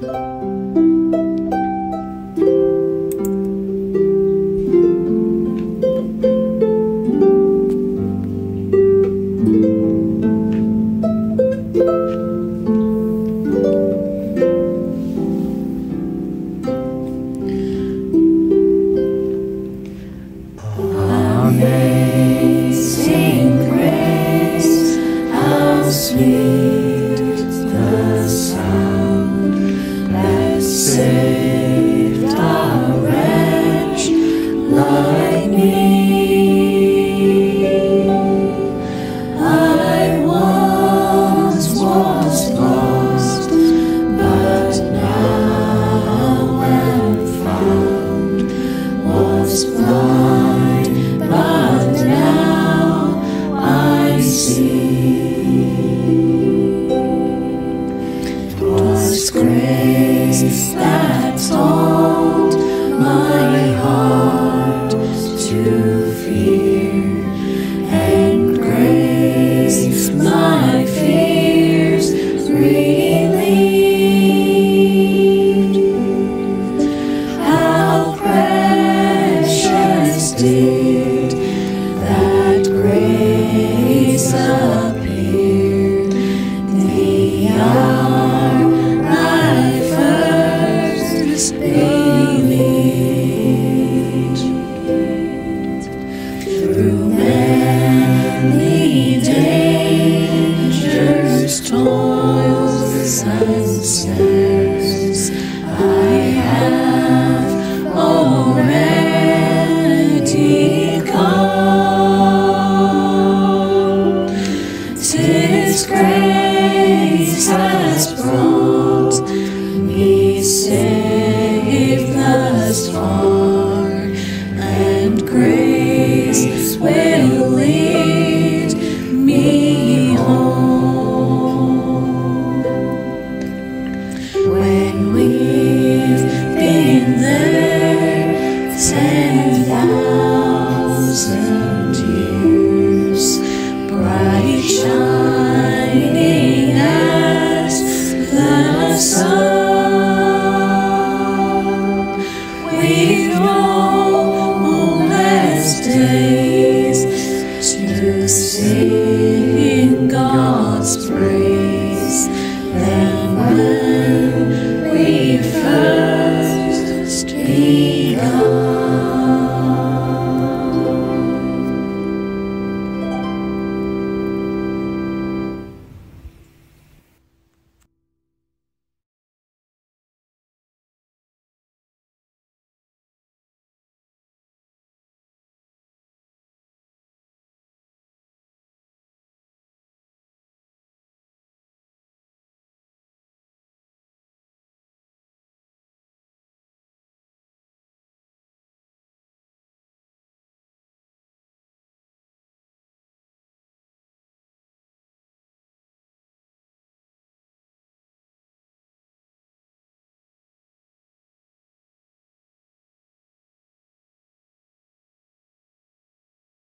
Amen. It's grace that taught my heart to fear, and grace my fears relieved. How precious, dear. His grace has brought me safe thus far, and grace will lead me home. When we've been there ten thousand years, bright shine.